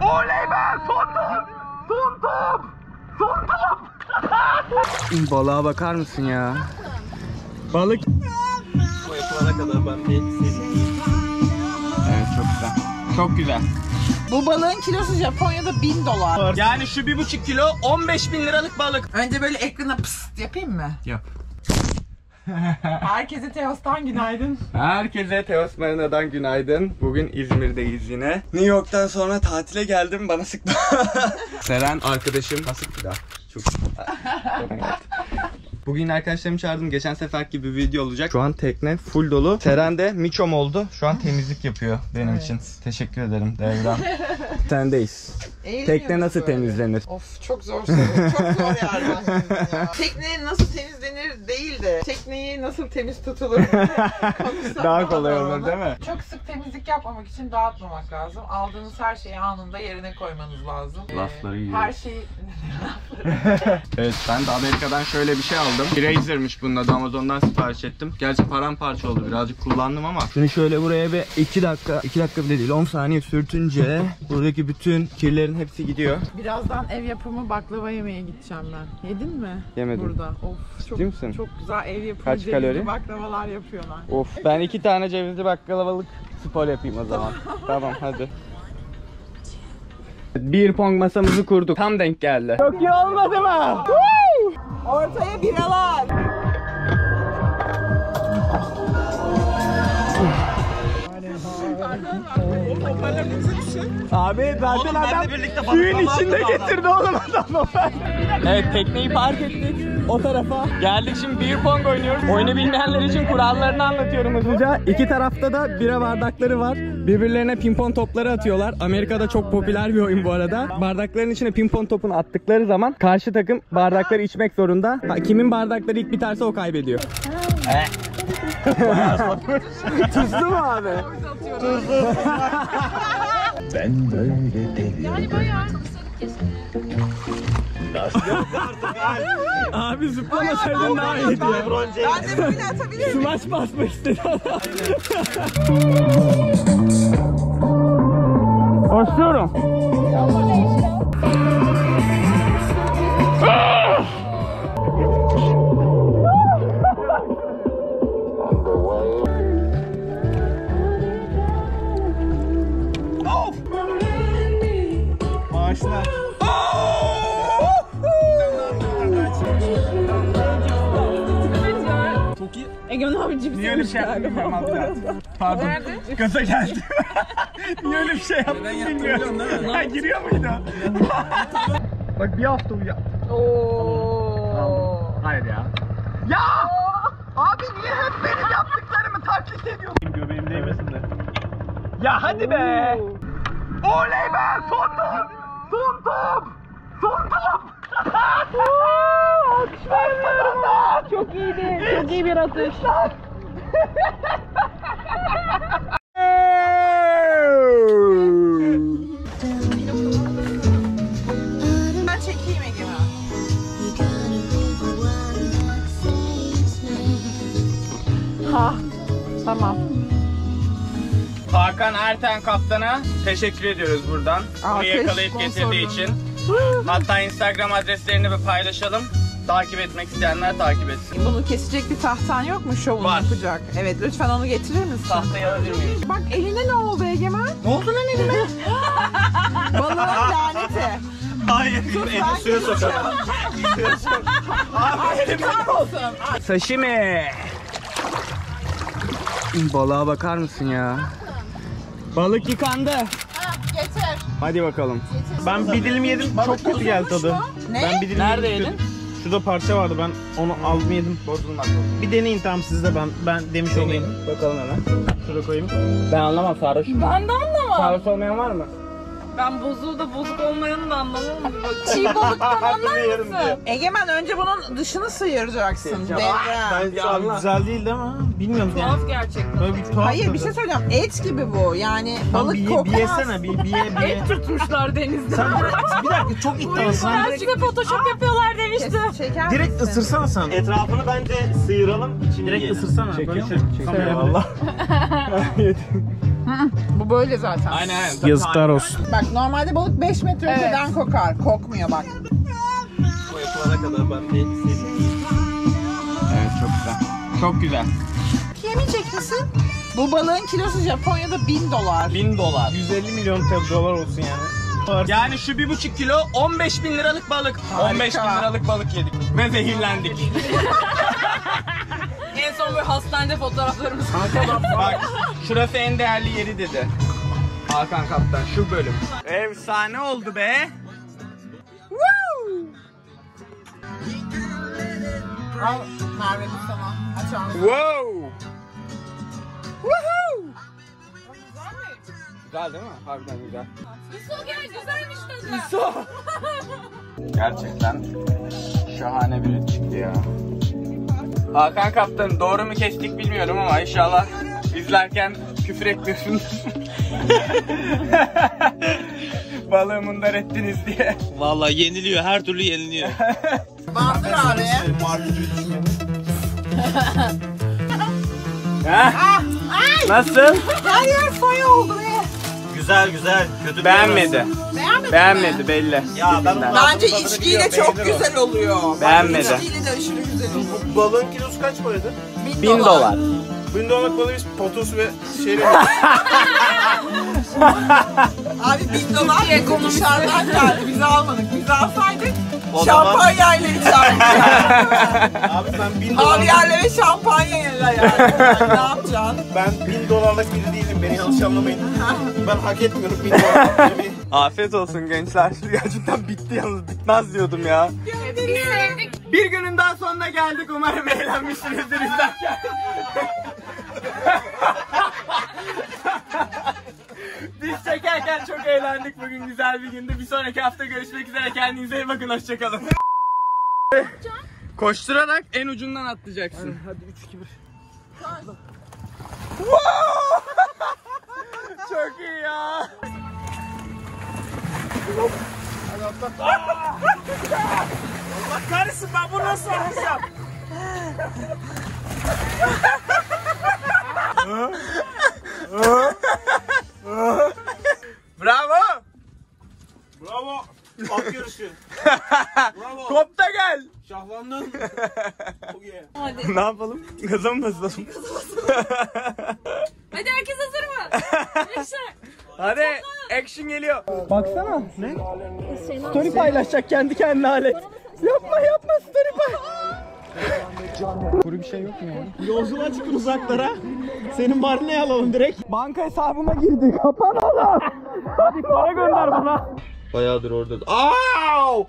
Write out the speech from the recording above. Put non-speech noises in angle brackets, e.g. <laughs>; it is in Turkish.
Oley be! Son top! Son top! Son top! Balığa bakar mısın ya? Balık. O yapılana kadar ben bir Evet çok güzel. Çok güzel. Bu balığın kilosu Japonya'da 1000 dolar. Yani şu bir buçuk kilo 15 bin liralık balık. Önce böyle ekrana pıst yapayım mı? Yap. <laughs> Herkese Teos'tan günaydın. Herkese Teos Marina'dan günaydın. Bugün İzmir'deyiz yine. New York'tan sonra tatile geldim bana sıktı. Seren arkadaşım. Nasıl bir daha? Çok <laughs> Bugün arkadaşlarımı çağırdım. Geçen sefer gibi bir video olacak. Şu an tekne full dolu. Seren de miçom oldu. Şu an temizlik yapıyor benim Evet. için. Teşekkür ederim Devran. <laughs> Sendeyiz. Tekne nasıl böyle. temizlenir? Of çok zor soru. Çok zor <laughs> ya. Tekne nasıl temizlenir değil de tekneyi nasıl temiz tutulur. <laughs> Konuşsak Daha kolay olur onu. değil mi? Çok sık temizlik yapmamak için dağıtmamak lazım. Aldığınız her şeyi anında yerine koymanız lazım. Ee, Lafları yiyor. Her şeyi... Evet ben de Amerika'dan şöyle bir şey aldım. Razer'mış bunun adı Amazon'dan sipariş ettim. Gerçi paramparça oldu birazcık kullandım ama. Şimdi şöyle buraya bir 2 dakika, 2 dakika bile değil 10 saniye sürtünce buradaki bütün kirlerin hepsi gidiyor. Birazdan ev yapımı baklava yemeye gideceğim ben. Yedin mi? Yemedim. Burada. Of çok, Ciddi misin? çok güzel ev yapımı Kaç cevizli kalori? baklavalar yapıyorlar. Of ben iki tane cevizli baklavalık spor yapayım o zaman. tamam hadi. Bir pong masamızı kurduk. Tam denk geldi. Çok iyi olmadı mı? Ortaya biralar. Abi zaten adam suyun içinde getirdi oğlum adam Evet tekneyi park ettik o tarafa. Geldik şimdi beer pong oynuyoruz. Oyunu bilmeyenler için kurallarını anlatıyorum hızlıca. İki tarafta da bira bardakları var. Birbirlerine pimpon topları atıyorlar. Amerika'da çok popüler bir oyun bu arada. Bardakların içine pimpon topunu attıkları zaman karşı takım bardakları içmek zorunda. Ha, Kimin bardakları ilk biterse o kaybediyor. <laughs> Tuzlu mu abi? Abi zıplamasaydın daha iyiydi ya. Ben de böyle atabilirim. Smaç basmak istedi. Başlıyorum. Maaşlar. Egemen abi cips <laughs> Niye öyle bir şey yaptın bilmiyorum abi. Pardon. Gaza geldim. Niye öyle bir şey yaptın bilmiyorum. Ha giriyor muydu? <laughs> Bak bir hafta uya. Oo. Hayır ya. Ya! Abi niye hep benim yaptıklarımı taklit ediyorsun? göbeğim değmesin de. Ya hadi be! Oley be! Son top! Son top! Son top! Alkış vermiyorum Çok iyiydi. Çok iyi bir atış. Ha. Tamam. Hakan Erten kaptana teşekkür ediyoruz buradan. Bunu yakalayıp getirdiği sponsorluğunu. için. Hatta Instagram adreslerini bir paylaşalım. Takip etmek isteyenler takip etsin. Bunu kesecek bir tahtan yok mu şovunu Var. yapacak? Evet lütfen onu getirir misin? Tahtayı alabilir miyim? Bak eline ne oldu Egemen? Ne oldu lan elime? <laughs> Balığın laneti. Hayır, elini suya sokar. Sashimi. Balığa bakar mısın ya? Balık yıkandı. Getir. Hadi bakalım. Ben bir dilim yedim, çok kötü geldi tadı. Ne? Ben bir dilim Nerede yedim, yedin? Şurada parça vardı, ben onu aldım yedim. Bozulmaz. Bir deneyin tam sizde ben ben demiş olayım. Bakalım hemen. Şuraya koyayım. Ben anlamam sarhoş. Ben de anlamam. Sarhoş olmayan var mı? Ben bozuğu da bozuk olmayanı da anlamam. Çiğ balıktan <laughs> anlar mısın? Egemen önce bunun dışını sıyıracaksın. Devre. Ben abi güzel değildi ama bilmiyorum yani. Tuhaf gerçekten. Böyle bir tuhaf Hayır bir şey söyleyeceğim. Et gibi bu. Yani Tamam, balık bir, kokmaz. bir yesene, bir, bir ye, bir ye. Et tutmuşlar denizde. Sen bir dakika çok iddialısın. Ben size photoshop yapıyorlar demişti. Kes- Çeker direkt misin? ısırsana sen. Etrafını bence sıyıralım. içini Direkt yiyelim. ısırsana. Böyle çekiyorum. kameraya- Allah. <laughs> Bu böyle zaten. aynen aynen. Yazıklar olsun. Bak normalde balık 5 metre öteden kokar. Kokmuyor bak. O yapılana kadar ben bir Evet çok güzel. Çok güzel. Yemeyecek misin? Bu balığın kilosu Japonya'da 1000 dolar. 1000 dolar. 150 milyon TL dolar olsun yani. Yani şu bir buçuk kilo 15 bin liralık balık. Harika. 15 bin liralık balık yedik. Ve zehirlendik. <laughs> En son böyle hastanede fotoğraflarımız. Bak şurası en değerli yeri dedi. Hakan Kaptan şu bölüm. Efsane oldu be. Al Merve bu sana. Aç ağzını. Wow. Güzel değil mi? Harbiden güzel. Yusuf gel güzelmiş tadı. <laughs> Gerçekten şahane bir çıktı ya. Hakan Kaptan doğru mu kestik bilmiyorum ama inşallah izlerken küfür etmiyorsunuz. <laughs> Balığı mundar ettiniz diye. Vallahi yeniliyor, her türlü yeniliyor. <laughs> Bandır abi. Ha? Nasıl? Her yer faya oldu. Güzel güzel. Kötü Beğenmedi. Beğenmedin mi? Beğenmedi belli. Ya ben onu Bence içkiyle çok güzel oluyor. Beğenmedi. İçkiyle de aşırı güzel oluyor. Balığın kilosu kaç paraydı? 1000 dolar. 1000 dolarlık balığı biz potos ve <laughs> şeyle Abi 1000 dolar bize dışarıdan geldi. Biz almadık. Biz alsaydık O zaman- şampanyayla içerdik. <laughs> Abi ben 1000 dolarlık Havyarla ve şampanyayla yani. ne yapacaksın? ben 1000 dolarlık biri değilim. Beni yanlış anlamayın. Ben hak etmiyorum 1000 dolarlık biri. Afiyet olsun gençler. <laughs> Gerçekten bitti yalnız. Bitmez diyordum ya. Bir günün daha sonuna geldik. Umarım eğlenmişsinizdir izlerken. <laughs> Biz çekerken çok eğlendik. Bugün güzel bir gündü. Bir sonraki hafta görüşmek üzere. Kendinize iyi bakın. Hoşçakalın. Koşturarak en ucundan atlayacaksın. Hadi 3 2 1. Çok iyi ya. Allah kahretsin ben bunu nasıl alacağım? Bravo. Bravo. At yarışı. Bravo. <laughs> Kopta gel. Şahlandın. Yeah. ne yapalım? Gaza mı basalım? Hadi herkes hazır mı? Hadi action geliyor. Baksana. Ne? Story paylaşacak kendi kendine alet. Yapma yapma story paylaş. Kuru bir şey yok mu ya? Yolculuğa çıkın uzaklara. Senin marinayı alalım direkt. Banka hesabıma girdi. Kapan oğlum. Hadi para gönder buna. Bayağıdır orada. Aa!